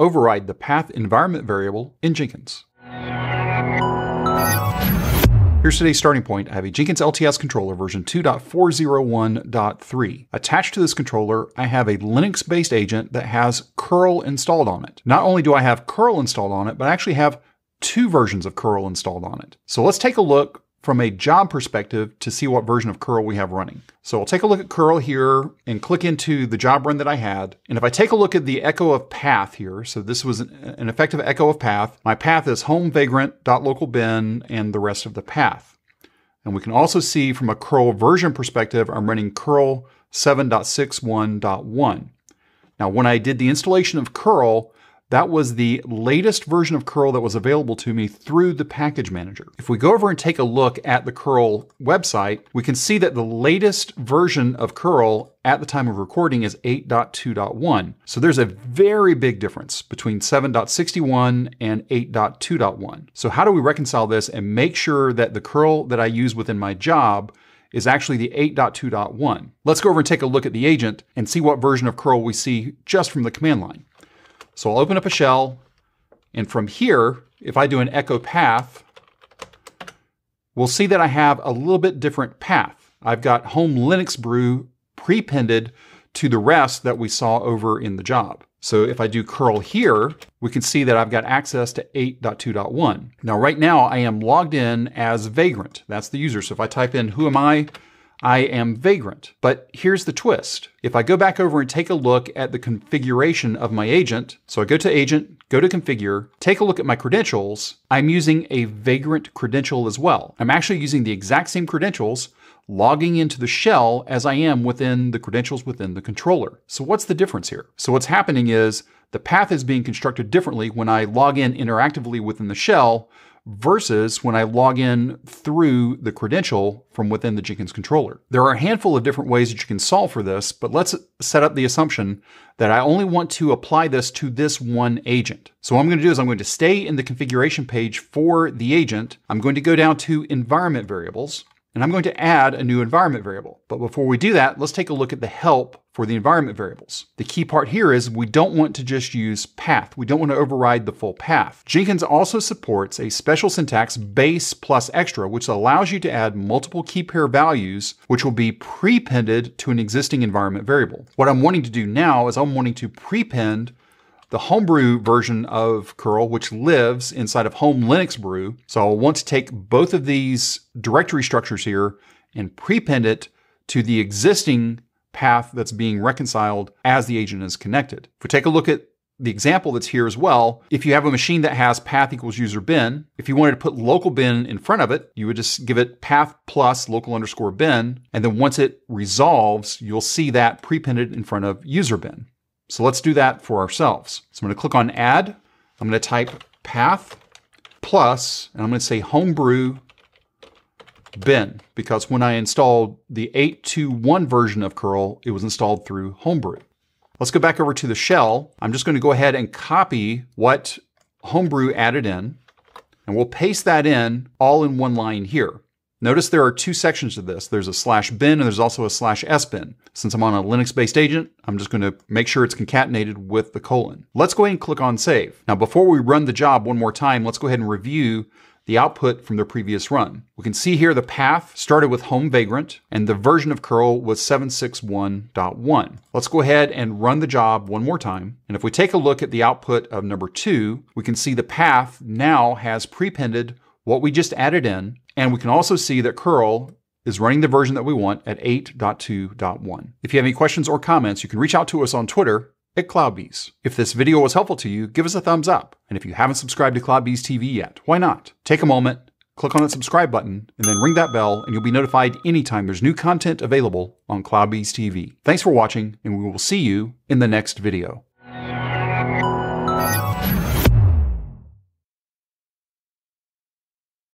override the path environment variable in Jenkins. Here's today's starting point. I have a Jenkins LTS controller version 2.401.3. Attached to this controller, I have a Linux-based agent that has curl installed on it. Not only do I have curl installed on it, but I actually have two versions of curl installed on it. So let's take a look from a job perspective to see what version of curl we have running. So I'll take a look at curl here and click into the job run that I had. And if I take a look at the echo of path here, so this was an effective echo of path. My path is home vagrant.localbin and the rest of the path. And we can also see from a curl version perspective, I'm running curl 7.61.1. Now, when I did the installation of curl, that was the latest version of curl that was available to me through the package manager. If we go over and take a look at the curl website, we can see that the latest version of curl at the time of recording is 8.2.1. So there's a very big difference between 7.61 and 8.2.1. So how do we reconcile this and make sure that the curl that I use within my job is actually the 8.2.1. Let's go over and take a look at the agent and see what version of curl we see just from the command line. So I'll open up a shell, and from here, if I do an echo path, we'll see that I have a little bit different path. I've got home Linux brew prepended to the rest that we saw over in the job. So if I do curl here, we can see that I've got access to 8.2.1. Now right now I am logged in as Vagrant. That's the user. So if I type in who am I, I am Vagrant. But here's the twist. If I go back over and take a look at the configuration of my agent, so I go to Agent, go to Configure, take a look at my credentials, I'm using a Vagrant credential as well. I'm actually using the exact same credentials logging into the shell as I am within the credentials within the controller. So what's the difference here? So what's happening is the path is being constructed differently when I log in interactively within the shell versus when I log in through the credential from within the Jenkins controller. There are a handful of different ways that you can solve for this, but let's set up the assumption that I only want to apply this to this one agent. So what I'm going to do is I'm going to stay in the configuration page for the agent. I'm going to go down to environment variables and I'm going to add a new environment variable. But before we do that, let's take a look at the help for the environment variables. The key part here is we don't want to just use path. We don't want to override the full path. Jenkins also supports a special syntax base plus extra, which allows you to add multiple key pair values, which will be prepended to an existing environment variable. What I'm wanting to do now is I'm wanting to prepend the homebrew version of curl, which lives inside of home Linux brew. So I'll want to take both of these directory structures here and prepend it to the existing path that's being reconciled as the agent is connected. If we take a look at the example that's here as well, if you have a machine that has path equals user bin, if you wanted to put local bin in front of it, you would just give it path plus local underscore bin. And then once it resolves, you'll see that prepended in front of user bin. So let's do that for ourselves. So I'm going to click on add. I'm going to type path plus, and I'm going to say homebrew bin because when I installed the 8.2.1 version of curl, it was installed through homebrew. Let's go back over to the shell. I'm just going to go ahead and copy what homebrew added in, and we'll paste that in all in one line here. Notice there are two sections to this. There's a slash bin and there's also a slash sbin. Since I'm on a Linux-based agent, I'm just going to make sure it's concatenated with the colon. Let's go ahead and click on save. Now, before we run the job one more time, let's go ahead and review the output from the previous run. We can see here the path started with home vagrant and the version of curl was 761.1. Let's go ahead and run the job one more time. And if we take a look at the output of number two, we can see the path now has prepended what we just added in and we can also see that curl is running the version that we want at 8.2.1. If you have any questions or comments, you can reach out to us on Twitter at CloudBees. If this video was helpful to you, give us a thumbs up. And if you haven't subscribed to CloudBees TV yet, why not? Take a moment, click on that subscribe button, and then ring that bell, and you'll be notified anytime there's new content available on CloudBees TV. Thanks for watching, and we will see you in the next video.